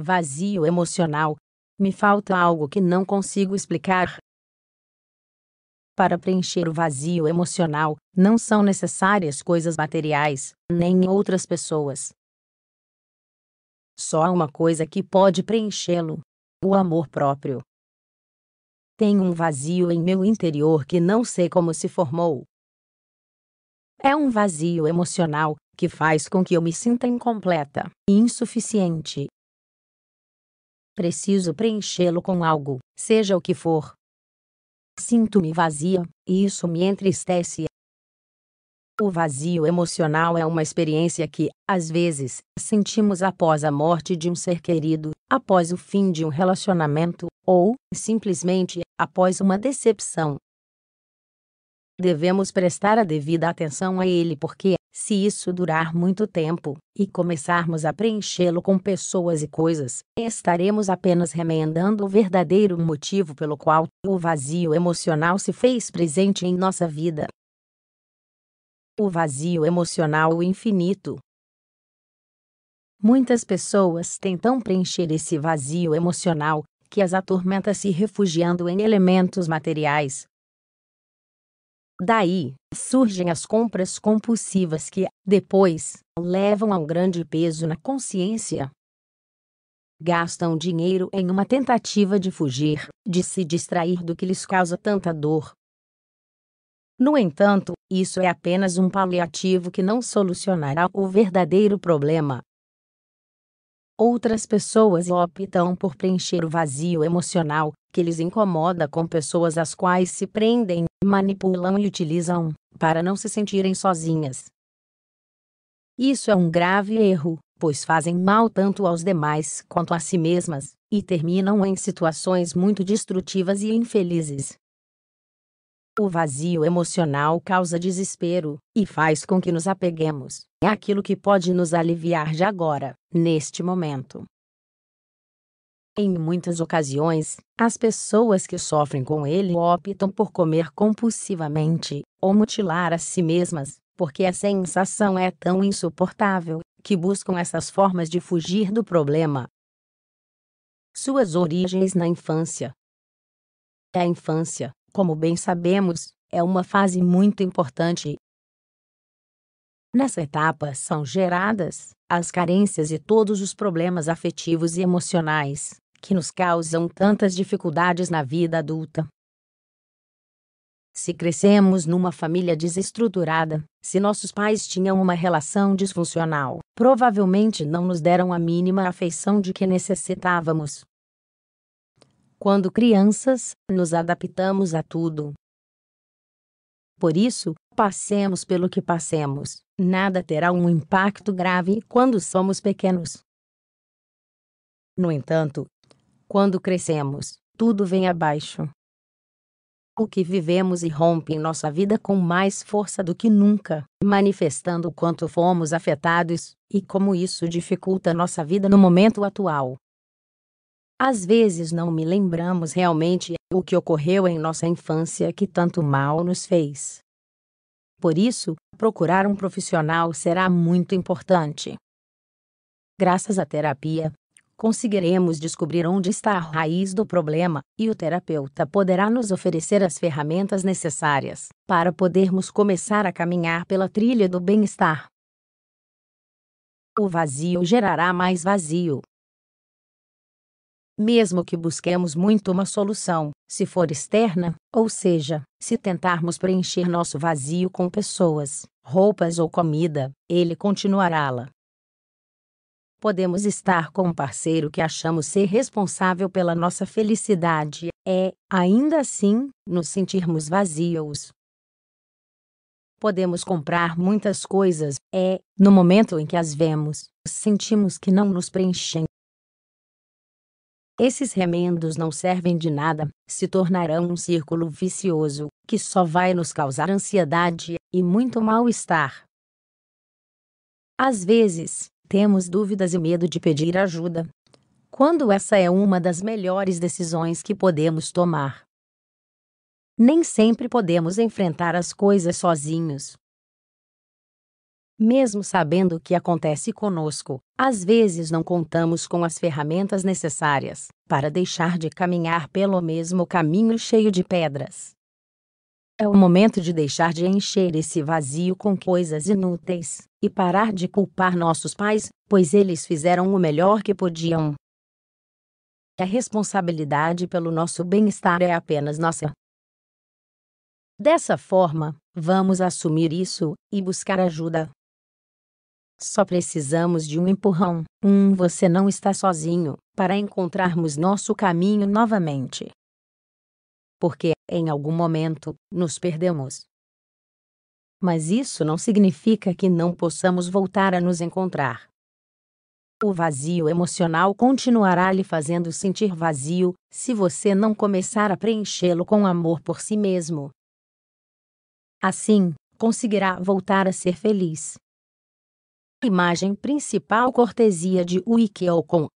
Vazio emocional. Me falta algo que não consigo explicar. Para preencher o vazio emocional, não são necessárias coisas materiais, nem outras pessoas. Só há uma coisa que pode preenchê-lo: o amor próprio. Tenho um vazio em meu interior que não sei como se formou. É um vazio emocional que faz com que eu me sinta incompleta insuficiente. Preciso preenchê-lo com algo, seja o que for. Sinto-me vazia, e isso me entristece. O vazio emocional é uma experiência que, às vezes, sentimos após a morte de um ser querido, após o fim de um relacionamento, ou, simplesmente, após uma decepção. Devemos prestar a devida atenção a ele porque, se isso durar muito tempo, e começarmos a preenchê-lo com pessoas e coisas, estaremos apenas remendando o verdadeiro motivo pelo qual o vazio emocional se fez presente em nossa vida. O vazio emocional infinito. Muitas pessoas tentam preencher esse vazio emocional, que as atormenta se refugiando em elementos materiais. Daí, surgem as compras compulsivas que, depois, levam a um grande peso na consciência. Gastam dinheiro em uma tentativa de fugir, de se distrair do que lhes causa tanta dor. No entanto, isso é apenas um paliativo que não solucionará o verdadeiro problema. Outras pessoas optam por preencher o vazio emocional que lhes incomoda com pessoas às quais se prendem, manipulam e utilizam, para não se sentirem sozinhas. Isso é um grave erro, pois fazem mal tanto aos demais quanto a si mesmas, e terminam em situações muito destrutivas e infelizes. O vazio emocional causa desespero e faz com que nos apeguemos àquilo que pode nos aliviar de agora, neste momento. Em muitas ocasiões, as pessoas que sofrem com ele optam por comer compulsivamente ou mutilar a si mesmas, porque a sensação é tão insuportável que buscam essas formas de fugir do problema. Suas origens na infância. A infância, como bem sabemos, é uma fase muito importante. Nessa etapa são geradas as carências e todos os problemas afetivos e emocionais que nos causam tantas dificuldades na vida adulta. Se crescemos numa família desestruturada, se nossos pais tinham uma relação disfuncional, provavelmente não nos deram a mínima afeição de que necessitávamos. Quando crianças, nos adaptamos a tudo. Por isso, passemos pelo que passemos, nada terá um impacto grave quando somos pequenos. No entanto, quando crescemos, tudo vem abaixo. O que vivemos irrompe em nossa vida com mais força do que nunca, manifestando o quanto fomos afetados e como isso dificulta nossa vida no momento atual. Às vezes não me lembramos realmente o que ocorreu em nossa infância que tanto mal nos fez. Por isso, procurar um profissional será muito importante. Graças à terapia, conseguiremos descobrir onde está a raiz do problema, e o terapeuta poderá nos oferecer as ferramentas necessárias para podermos começar a caminhar pela trilha do bem-estar. O vazio gerará mais vazio, mesmo que busquemos muito uma solução, se for externa, ou seja, se tentarmos preencher nosso vazio com pessoas, roupas ou comida, ele continuará lá. Podemos estar com um parceiro que achamos ser responsável pela nossa felicidade, é, ainda assim, nos sentirmos vazios. Podemos comprar muitas coisas, é, no momento em que as vemos, sentimos que não nos preenchem, esses remendos não servem de nada, se tornarão um círculo vicioso, que só vai nos causar ansiedade e muito mal-estar. Às vezes, temos dúvidas e medo de pedir ajuda. Quando essa é uma das melhores decisões que podemos tomar. Nem sempre podemos enfrentar as coisas sozinhos. Mesmo sabendo o que acontece conosco, às vezes não contamos com as ferramentas necessárias para deixar de caminhar pelo mesmo caminho cheio de pedras. É o momento de deixar de encher esse vazio com coisas inúteis e parar de culpar nossos pais, pois eles fizeram o melhor que podiam. A responsabilidade pelo nosso bem-estar é apenas nossa. Dessa forma, vamos assumir isso e buscar ajuda. Só precisamos de um empurrão, um você não está sozinho, para encontrarmos nosso caminho novamente. Porque, em algum momento, nos perdemos. Mas isso não significa que não possamos voltar a nos encontrar. O vazio emocional continuará lhe fazendo sentir vazio se você não começar a preenchê-lo com amor por si mesmo. Assim, conseguirá voltar a ser feliz. Imagem principal cortesia de Wikio com